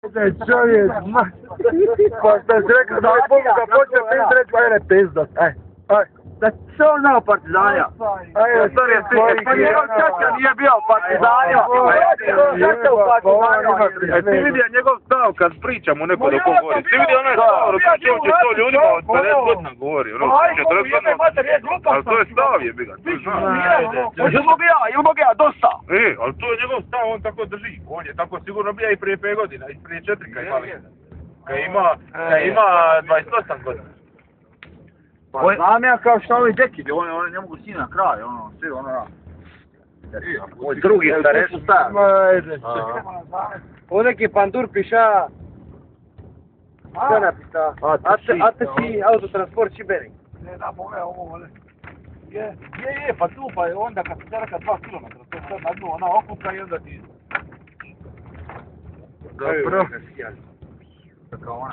Taj čovjek, ma... Pa šta si rekao da je pomuka počeo pizd reći, ajde pizdat, aj, aj. Da se on znao partizanja. Stari je stvari, Pa njegov čača nije bio partizanja. Čača u partizanja. E ti vidio njegov stav kad priča mu neko dok govori. Ti vidio onaj stav, pričao će to ljudima od 50 godina govori. Ono, 40 godina. Ali to je stav je biga, to znaš. Ili bija, ili bija dosta. E, ali to je njegov stav, on tako drži. On je tako sigurno bio i prije 5 godina, i prije 4 kad ima. Ima 28 godina. Pa znam ja kao što ovi deki, oni, oni ne mogu na kraj, ono, svi ono, Ovo je drugi starešu stav. Ma, ajde. Ovo neki pandur piša. Šta napisa? Ate, ate si autotransport Šibenik. Ne da, moja ovo, vole. Je, je, je, pa tu, pa je onda kad se teraka 2 km, to je sad na dnu, ona okuka i onda ti... Dobro. Kao ona.